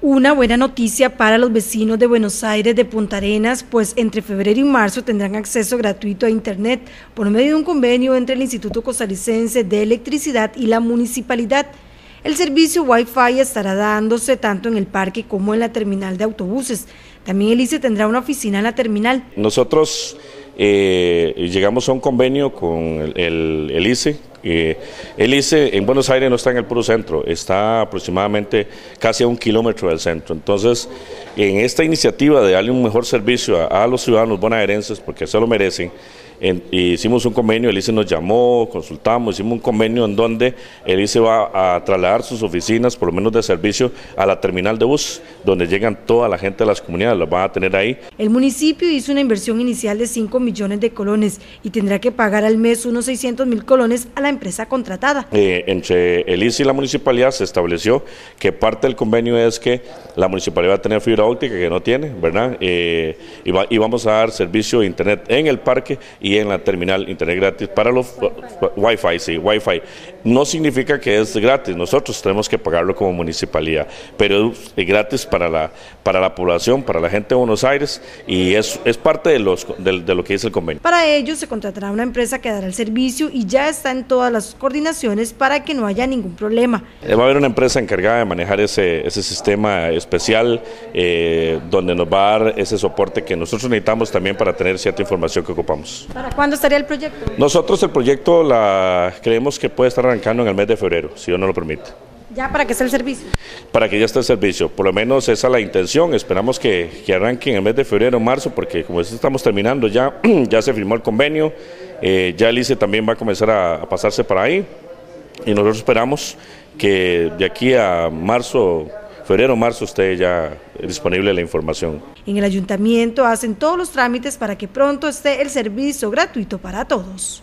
Una buena noticia para los vecinos de Buenos Aires de Punta Arenas, pues entre febrero y marzo tendrán acceso gratuito a Internet por medio de un convenio entre el Instituto Costarricense de Electricidad y la Municipalidad. El servicio Wi-Fi estará dándose tanto en el parque como en la terminal de autobuses. También el ICE tendrá una oficina en la terminal. Nosotros eh, llegamos a un convenio con el, el, ICE. Eh, el en Buenos Aires no está en el puro centro, está aproximadamente casi a un kilómetro del centro. Entonces, en esta iniciativa de darle un mejor servicio a, a los ciudadanos bonaerenses, porque se lo merecen, hicimos un convenio, el ICE nos llamó, consultamos, hicimos un convenio en donde el ICE va a trasladar sus oficinas, por lo menos de servicio, a la terminal de bus, donde llegan toda la gente de las comunidades, las van a tener ahí. El municipio hizo una inversión inicial de 5 millones de colones y tendrá que pagar al mes unos 600 mil colones a la empresa contratada. Eh, entre el ICE y la municipalidad se estableció que parte del convenio es que la municipalidad va a tener fibra óptica que no tiene, ¿verdad? Eh, y, y, vamos a dar servicio de internet en el parque y en la terminal internet gratis para los Wi-Fi, sí, Wi-Fi. No significa que es gratis, nosotros tenemos que pagarlo como municipalidad, pero es gratis para la, para la población, para la gente de Buenos Aires y es, es parte de, los, de, de lo que dice el convenio. Para ello se contratará una empresa que dará el servicio y ya está en todas las coordinaciones para que no haya ningún problema. Eh, va a haber una empresa encargada de manejar ese, ese sistema especial eh, donde nos va a dar ese soporte que nosotros necesitamos también para tener cierta información que ocupamos. ¿Para cuándo estaría el proyecto? Nosotros el proyecto la, creemos que puede estar arrancando en el mes de febrero, si Dios no lo permite. ¿Ya para que esté el servicio? Para que ya esté el servicio, por lo menos esa es la intención, esperamos que, que arranque en el mes de febrero o marzo, porque como estamos terminando ya, ya se firmó el convenio, eh, ya el ICE también va a comenzar a, a pasarse para ahí, y nosotros esperamos que de aquí a marzo febrero o marzo esté ya disponible la información. En el ayuntamiento hacen todos los trámites para que pronto esté el servicio gratuito para todos.